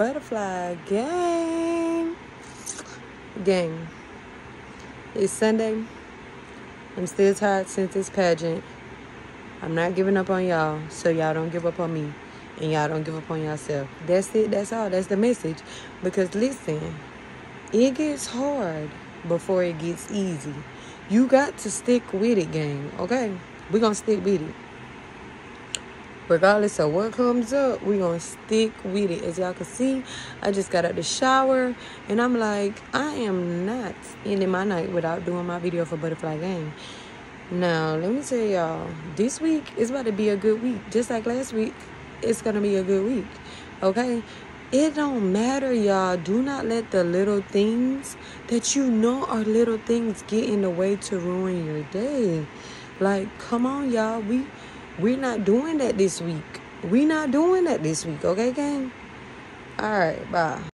butterfly gang. Gang. It's Sunday. I'm still tired since this pageant. I'm not giving up on y'all, so y'all don't give up on me. And y'all don't give up on yourself. That's it. That's all. That's the message. Because listen, it gets hard before it gets easy. You got to stick with it, gang. Okay? We're going to stick with it regardless of what comes up, we're gonna stick with it. As y'all can see, I just got out the shower and I'm like, I am not ending my night without doing my video for Butterfly Gang. Now, let me tell y'all, this week is about to be a good week. Just like last week, it's gonna be a good week. Okay? It don't matter, y'all. Do not let the little things that you know are little things get in the way to ruin your day. Like, come on, y'all. We we're not doing that this week. We're not doing that this week, okay, gang? All right, bye.